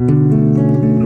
嗯。